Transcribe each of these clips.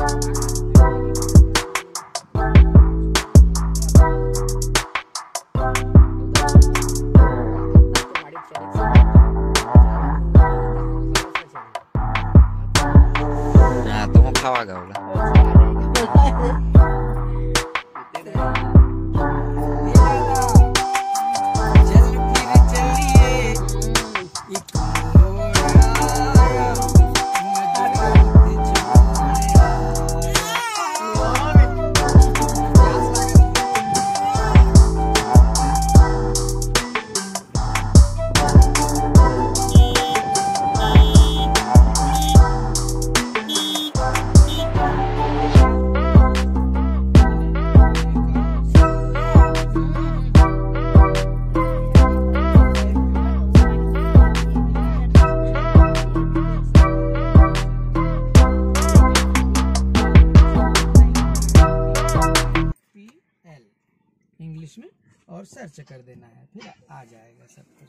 Nah, toma. English में और search कर देना है, फिर आ जाएगा सब कुछ।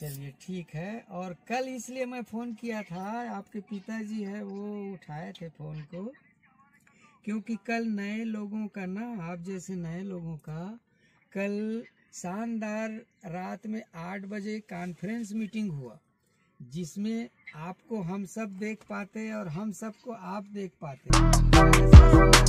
चलिए, ठीक है। और कल इसलिए मैं फ़ोन किया था, आपके पिताजी है, वो उठाए थे फ़ोन को, क्योंकि कल नए लोगों का ना, आप जैसे नए लोगों का, कल शानदार रात में आठ बजे कॉन्फ्रेंस मीटिंग हुआ, जिसमें आपको हम सब देख पाते और हम सबको आप देख पाते।